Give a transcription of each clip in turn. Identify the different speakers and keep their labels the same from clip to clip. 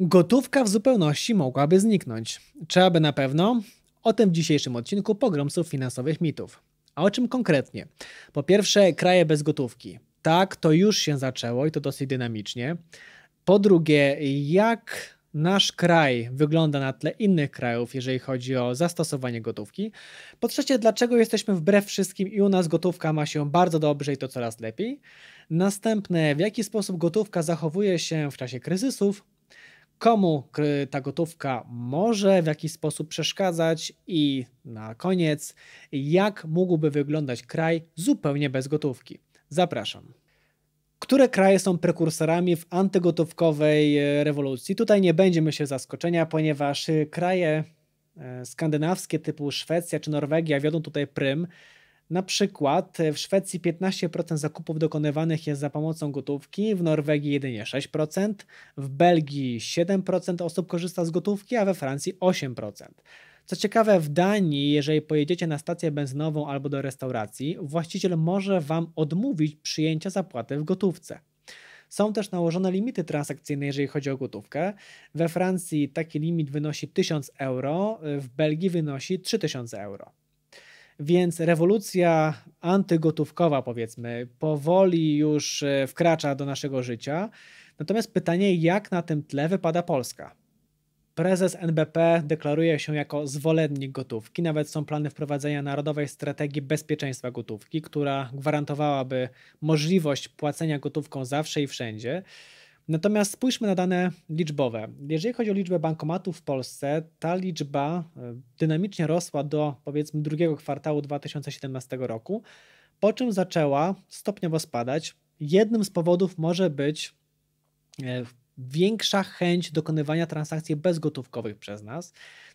Speaker 1: Gotówka w zupełności mogłaby zniknąć. Czy aby na pewno? O tym w dzisiejszym odcinku pogromców finansowych mitów. A o czym konkretnie? Po pierwsze, kraje bez gotówki. Tak, to już się zaczęło i to dosyć dynamicznie. Po drugie, jak nasz kraj wygląda na tle innych krajów, jeżeli chodzi o zastosowanie gotówki. Po trzecie, dlaczego jesteśmy wbrew wszystkim i u nas gotówka ma się bardzo dobrze i to coraz lepiej. Następne, w jaki sposób gotówka zachowuje się w czasie kryzysów komu ta gotówka może w jakiś sposób przeszkadzać i na koniec, jak mógłby wyglądać kraj zupełnie bez gotówki. Zapraszam. Które kraje są prekursorami w antygotówkowej e, rewolucji? Tutaj nie będzie myślę zaskoczenia, ponieważ e, kraje e, skandynawskie typu Szwecja czy Norwegia wiodą tutaj prym. Na przykład w Szwecji 15% zakupów dokonywanych jest za pomocą gotówki, w Norwegii jedynie 6%, w Belgii 7% osób korzysta z gotówki, a we Francji 8%. Co ciekawe, w Danii, jeżeli pojedziecie na stację benzynową albo do restauracji, właściciel może Wam odmówić przyjęcia zapłaty w gotówce. Są też nałożone limity transakcyjne, jeżeli chodzi o gotówkę. We Francji taki limit wynosi 1000 euro, w Belgii wynosi 3000 euro. Więc rewolucja antygotówkowa, powiedzmy, powoli już e, wkracza do naszego życia. Natomiast pytanie, jak na tym tle wypada Polska? Prezes NBP deklaruje się jako zwolennik gotówki. Nawet są plany wprowadzenia Narodowej Strategii Bezpieczeństwa Gotówki, która gwarantowałaby możliwość płacenia gotówką zawsze i wszędzie. Natomiast spójrzmy na dane liczbowe. Jeżeli chodzi o liczbę bankomatów w Polsce, ta liczba e, dynamicznie rosła do powiedzmy drugiego kwartału 2017 roku, po czym zaczęła stopniowo spadać. Jednym z powodów może być e, większa chęć dokonywania transakcji bezgotówkowych przez nas.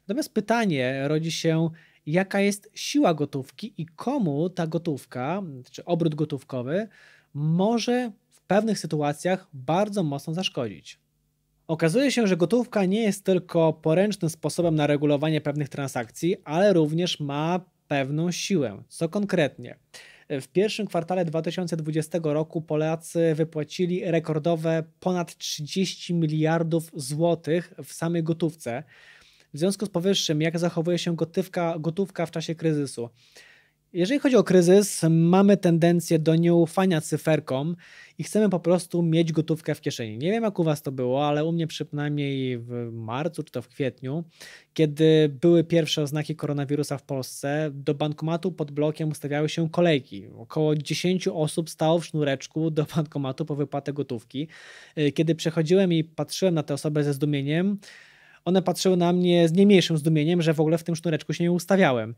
Speaker 1: Natomiast pytanie rodzi się, jaka jest siła gotówki i komu ta gotówka, czy obrót gotówkowy może pewnych sytuacjach bardzo mocno zaszkodzić. Okazuje się, że gotówka nie jest tylko poręcznym sposobem na regulowanie pewnych transakcji, ale również ma pewną siłę. Co konkretnie? W pierwszym kwartale 2020 roku Polacy wypłacili rekordowe ponad 30 miliardów złotych w samej gotówce. W związku z powyższym, jak zachowuje się gotówka, gotówka w czasie kryzysu? Jeżeli chodzi o kryzys, mamy tendencję do nieufania cyferkom i chcemy po prostu mieć gotówkę w kieszeni. Nie wiem, jak u Was to było, ale u mnie przynajmniej w marcu czy to w kwietniu, kiedy były pierwsze oznaki koronawirusa w Polsce, do bankomatu pod blokiem ustawiały się kolejki. Około 10 osób stało w sznureczku do bankomatu po wypłatę gotówki. Kiedy przechodziłem i patrzyłem na te osoby ze zdumieniem, one patrzyły na mnie z nie mniejszym zdumieniem, że w ogóle w tym sznureczku się nie ustawiałem.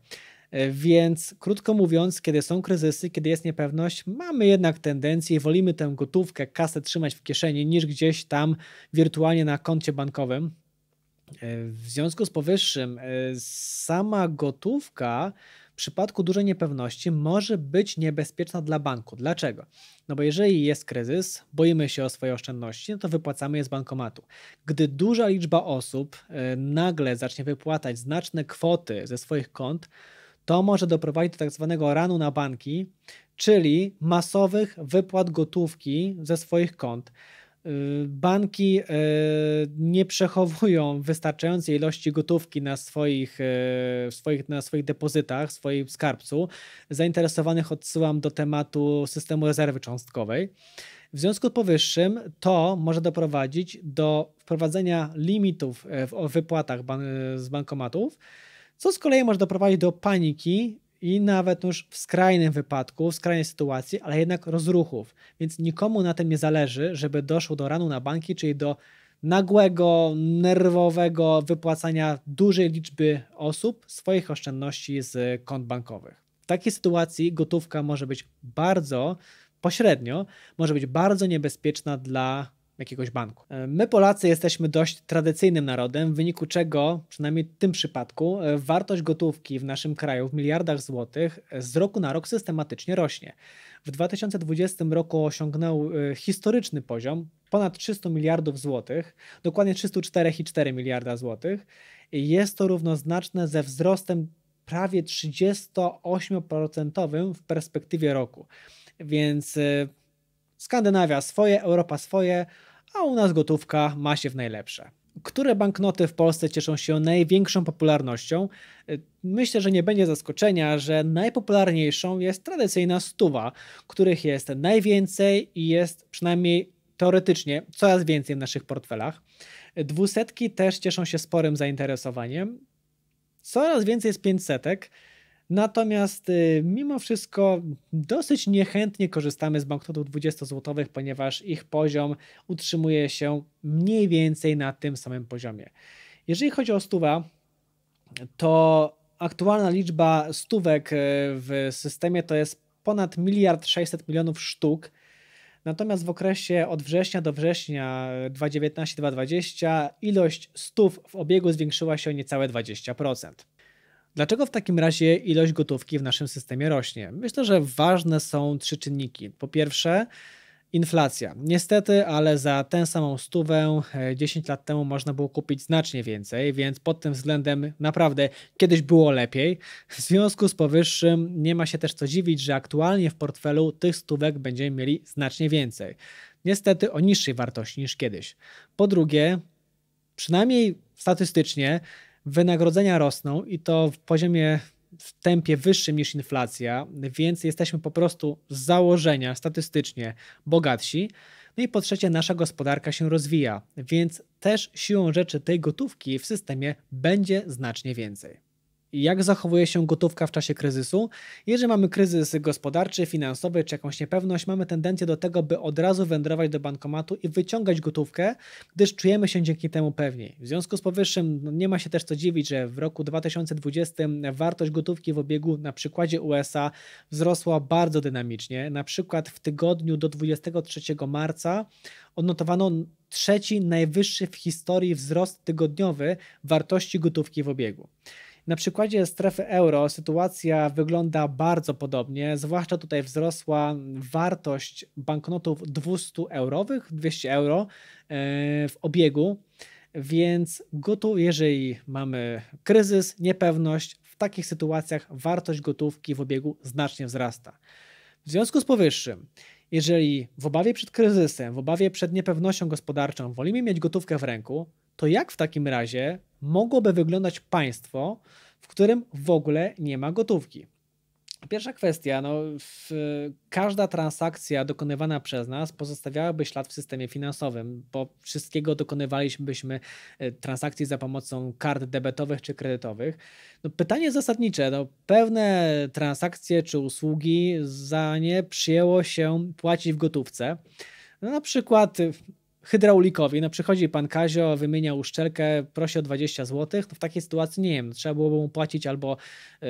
Speaker 1: E, więc krótko mówiąc, kiedy są kryzysy, kiedy jest niepewność, mamy jednak tendencję, wolimy tę gotówkę, kasę trzymać w kieszeni niż gdzieś tam wirtualnie na koncie bankowym. E, w związku z powyższym, e, sama gotówka w przypadku dużej niepewności może być niebezpieczna dla banku. Dlaczego? No bo jeżeli jest kryzys, boimy się o swoje oszczędności, no to wypłacamy je z bankomatu. Gdy duża liczba osób nagle zacznie wypłatać znaczne kwoty ze swoich kont, to może doprowadzić do tak zwanego ranu na banki, czyli masowych wypłat gotówki ze swoich kont. Y, banki y, nie przechowują wystarczającej ilości gotówki na swoich, y, swoich, na swoich depozytach, w swoim skarbcu. Zainteresowanych odsyłam do tematu systemu rezerwy cząstkowej. W związku z powyższym to może doprowadzić do wprowadzenia limitów w wypłatach z bankomatów, co z kolei może doprowadzić do paniki i nawet już w skrajnym wypadku, w skrajnej sytuacji, ale jednak rozruchów. Więc nikomu na tym nie zależy, żeby doszło do ranu na banki, czyli do nagłego, nerwowego wypłacania dużej liczby osób swoich oszczędności z kont bankowych. W takiej sytuacji gotówka może być bardzo pośrednio, może być bardzo niebezpieczna dla jakiegoś banku. E, my Polacy jesteśmy dość tradycyjnym narodem, w wyniku czego, przynajmniej w tym przypadku, e, wartość gotówki w naszym kraju w miliardach złotych e, z roku na rok systematycznie rośnie. W 2020 roku osiągnął historyczny poziom ponad 300 miliardów złotych, dokładnie 304,4 miliarda złotych. Jest to równoznaczne ze wzrostem prawie 38% w perspektywie roku. Więc Skandynawia swoje, Europa swoje, a u nas gotówka ma się w najlepsze. które banknoty w Polsce cieszą się największą popularnością? Myślę, że nie będzie zaskoczenia, że najpopularniejszą jest tradycyjna stuwa, których jest najwięcej i jest przynajmniej teoretycznie coraz więcej w naszych portfelach. Dwusetki też cieszą się sporym zainteresowaniem. Coraz więcej jest pięćsetek. Natomiast y, mimo wszystko dosyć niechętnie korzystamy z banknotów 20-złotowych, ponieważ ich poziom utrzymuje się mniej więcej na tym samym poziomie. Jeżeli chodzi o stuwa, to aktualna liczba stówek y, w systemie to jest ponad miliard 600 milionów sztuk. Natomiast w okresie od września do września 2019-2020 ilość stów w obiegu zwiększyła się o niecałe 20%. Dlaczego w takim razie ilość gotówki w naszym systemie rośnie? Myślę, że ważne są trzy czynniki. Po pierwsze, inflacja. Niestety, ale za tę samą stówę 10 e, lat temu można było kupić znacznie więcej, więc pod tym względem naprawdę kiedyś było lepiej. W związku z powyższym nie ma się też co dziwić, że aktualnie w portfelu tych stówek będziemy mieli znacznie więcej. Niestety o niższej wartości niż kiedyś. Po drugie, przynajmniej statystycznie, wynagrodzenia rosną i to w poziomie w tempie wyższym niż inflacja, więc jesteśmy po prostu z założenia statystycznie bogatsi. No i po trzecie, nasza gospodarka się rozwija, więc też siłą rzeczy tej gotówki w systemie będzie znacznie więcej jak zachowuje się gotówka w czasie kryzysu. Jeżeli mamy kryzys gospodarczy, finansowy czy jakąś niepewność, mamy tendencję do tego, by od razu wędrować do bankomatu i wyciągać gotówkę, gdyż czujemy się dzięki temu pewniej. W związku z powyższym no nie ma się też co dziwić, że w roku 2020 wartość gotówki w obiegu na przykładzie USA wzrosła bardzo dynamicznie. Na przykład w tygodniu do 23 marca odnotowano trzeci najwyższy w historii wzrost tygodniowy wartości gotówki w obiegu. Na przykładzie strefy euro sytuacja wygląda bardzo podobnie, zwłaszcza tutaj wzrosła wartość banknotów 200 eurowych, 200 euro e, w obiegu, więc jeżeli mamy kryzys, niepewność, w takich sytuacjach wartość gotówki w obiegu znacznie wzrasta. W związku z powyższym, jeżeli w obawie przed kryzysem, w obawie przed niepewnością gospodarczą wolimy mieć gotówkę w ręku, to jak w takim razie mogłoby wyglądać państwo, w którym w ogóle nie ma gotówki? Pierwsza kwestia, no, w, każda transakcja dokonywana przez nas pozostawiałaby ślad w systemie finansowym, bo wszystkiego dokonywalibyśmy e, transakcji za pomocą kart debetowych czy kredytowych. No, pytanie zasadnicze, no, pewne transakcje czy usługi za nie przyjęło się płacić w gotówce. No, na przykład hydraulikowi, no przychodzi pan Kazio, wymienia uszczelkę, prosi o 20 zł, to w takiej sytuacji, nie wiem, trzeba byłoby mu płacić albo, e,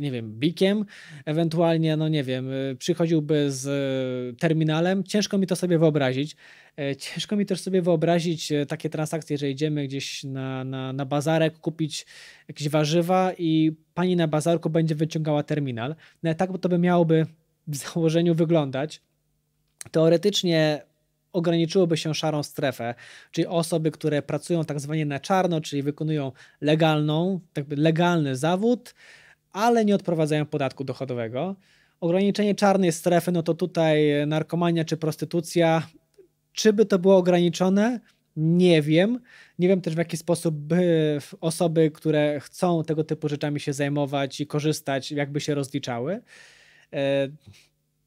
Speaker 1: nie wiem, bikiem, ewentualnie, no nie wiem, e, przychodziłby z terminalem, ciężko mi to sobie wyobrazić. E, ciężko mi też sobie wyobrazić takie transakcje, że idziemy gdzieś na, na, na bazarek kupić jakieś warzywa i pani na bazarku będzie wyciągała terminal. No tak to by miałoby w założeniu wyglądać. Teoretycznie ograniczyłoby się szarą strefę, czyli osoby, które pracują tak zwanie na czarno, czyli wykonują legalną, tak legalny zawód, ale nie odprowadzają podatku dochodowego. Ograniczenie czarnej strefy, no to tutaj narkomania czy prostytucja, czy by to było ograniczone? Nie wiem. Nie wiem też w jaki sposób by osoby, które chcą tego typu rzeczami się zajmować i korzystać, jakby się rozliczały. E,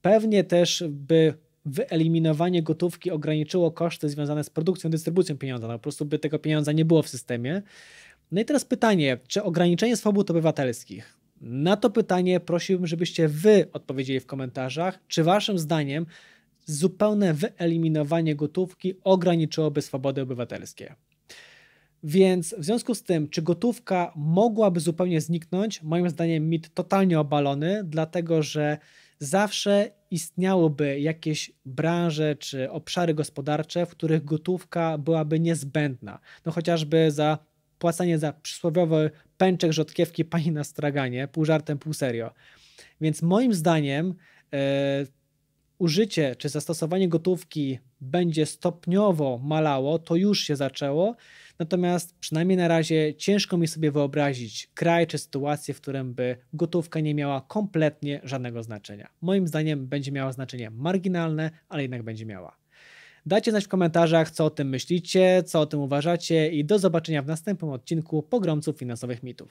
Speaker 1: pewnie też by wyeliminowanie gotówki ograniczyło koszty związane z produkcją, dystrybucją pieniądza. No, po prostu by tego pieniądza nie było w systemie. No i teraz pytanie, czy ograniczenie swobód obywatelskich? Na to pytanie prosiłbym, żebyście wy odpowiedzieli w komentarzach, czy waszym zdaniem zupełne wyeliminowanie gotówki ograniczyłoby swobody obywatelskie. Więc w związku z tym, czy gotówka mogłaby zupełnie zniknąć? Moim zdaniem mit totalnie obalony, dlatego że zawsze istniałoby jakieś branże czy obszary gospodarcze, w których gotówka byłaby niezbędna. No chociażby za płacenie za przysłowiowy pęczek rzodkiewki pani na straganie, pół żartem, pół serio. Więc moim zdaniem e, użycie czy zastosowanie gotówki będzie stopniowo malało, to już się zaczęło, natomiast przynajmniej na razie ciężko mi sobie wyobrazić kraj czy sytuację, w którym by gotówka nie miała kompletnie żadnego znaczenia. Moim zdaniem będzie miała znaczenie marginalne, ale jednak będzie miała. Dajcie znać w komentarzach, co o tym myślicie, co o tym uważacie i do zobaczenia w następnym odcinku Pogromców Finansowych Mitów.